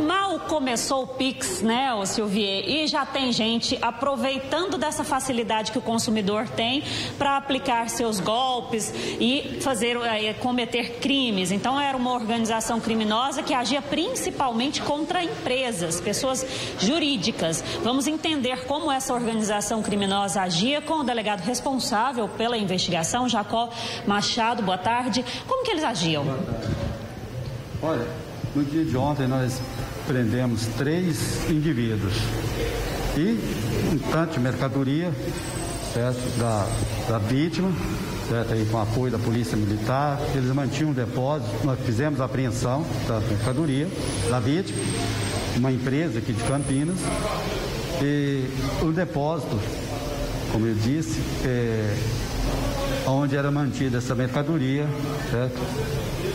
Mal começou o Pix, né, Silvier, e já tem gente aproveitando dessa facilidade que o consumidor tem para aplicar seus golpes e fazer é, cometer crimes. Então era uma organização criminosa que agia principalmente contra empresas, pessoas jurídicas. Vamos entender como essa organização criminosa agia com o delegado responsável pela investigação, Jacó Machado. Boa tarde. Como que eles agiam? Olha, no dia de ontem nós prendemos três indivíduos e um tanto de mercadoria certo, da, da vítima, certo, aí com apoio da Polícia Militar. Eles mantinham um depósito, nós fizemos a apreensão da mercadoria da vítima, uma empresa aqui de Campinas. E o depósito, como eu disse, é, onde era mantida essa mercadoria, certo?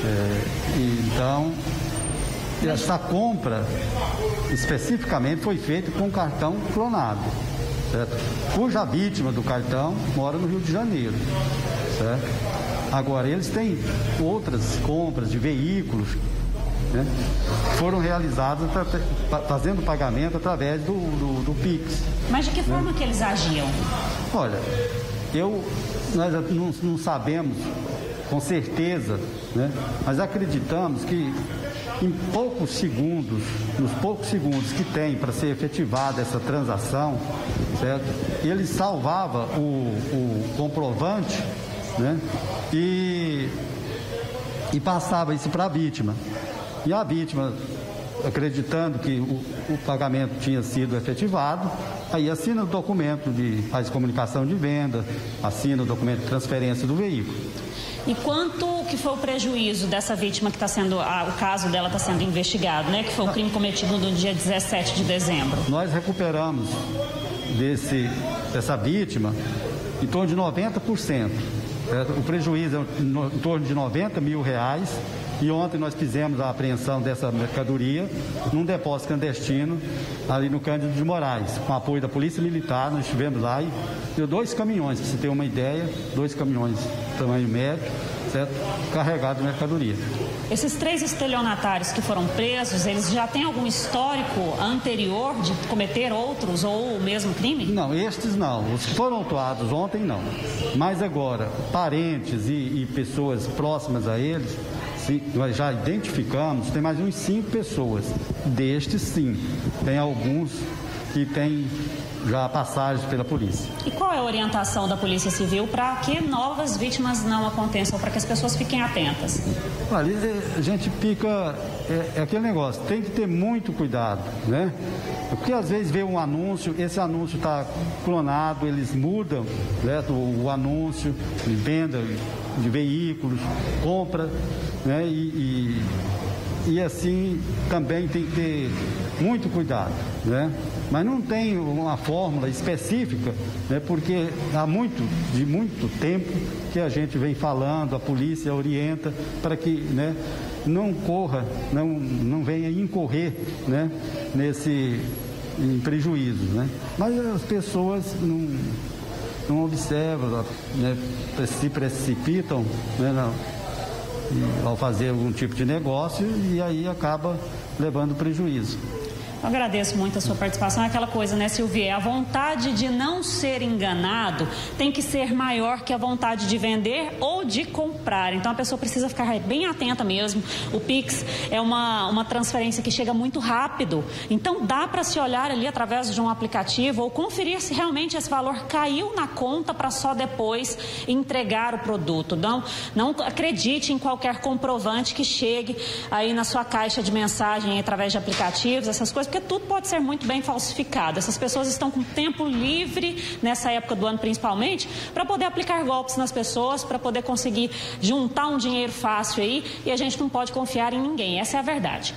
É, então, essa compra especificamente foi feita com cartão clonado, certo? Cuja vítima do cartão mora no Rio de Janeiro, certo? Agora, eles têm outras compras de veículos né? foram realizadas fazendo pagamento através do, do, do PIX. Mas de que forma né? que eles agiam? Olha, eu, nós não, não sabemos com certeza, né? mas acreditamos que em poucos segundos, nos poucos segundos que tem para ser efetivada essa transação, certo? ele salvava o, o comprovante né? e, e passava isso para a vítima. E a vítima, acreditando que o, o pagamento tinha sido efetivado, aí assina o documento de faz comunicação de venda, assina o documento de transferência do veículo. E quanto que foi o prejuízo dessa vítima que está sendo, a, o caso dela está sendo investigado, né? Que foi o crime cometido no dia 17 de dezembro. Nós recuperamos desse, dessa vítima em torno de 90%. O prejuízo é em torno de 90 mil reais e ontem nós fizemos a apreensão dessa mercadoria num depósito clandestino ali no Cândido de Moraes, com apoio da Polícia Militar. Nós estivemos lá e deu dois caminhões, para você ter uma ideia, dois caminhões tamanho médio, certo? Carregados de mercadoria. Esses três estelionatários que foram presos, eles já têm algum histórico anterior de cometer outros ou o mesmo crime? Não, estes não. Os que foram autuados ontem não. Mas agora, parentes e, e pessoas próximas a eles nós já identificamos, tem mais uns cinco pessoas. Destes, sim, tem alguns que têm já passagens pela polícia. E qual é a orientação da Polícia Civil para que novas vítimas não aconteçam, para que as pessoas fiquem atentas? Olha, a gente fica. É, é, aquele negócio, tem que ter muito cuidado, né? Porque às vezes vê um anúncio, esse anúncio está clonado, eles mudam né, o, o anúncio de venda de veículos, compra, né? E, e, e assim também tem que ter muito cuidado, né? Mas não tem uma fórmula específica, né? Porque há muito, de muito tempo que a gente vem falando, a polícia orienta para que, né? Não corra, não, não venha incorrer, né? Nesse em prejuízo, né? Mas as pessoas não, não observam, né? se precipitam, né? Ao fazer algum tipo de negócio e aí acaba levando prejuízo. Eu agradeço muito a sua participação. É aquela coisa, né, Silvia? A vontade de não ser enganado tem que ser maior que a vontade de vender ou de comprar. Então a pessoa precisa ficar bem atenta mesmo. O Pix é uma, uma transferência que chega muito rápido. Então dá para se olhar ali através de um aplicativo ou conferir se realmente esse valor caiu na conta para só depois entregar o produto. Não, não acredite em qualquer comprovante que chegue aí na sua caixa de mensagem através de aplicativos, essas coisas porque tudo pode ser muito bem falsificado. Essas pessoas estão com tempo livre, nessa época do ano principalmente, para poder aplicar golpes nas pessoas, para poder conseguir juntar um dinheiro fácil aí, e a gente não pode confiar em ninguém. Essa é a verdade.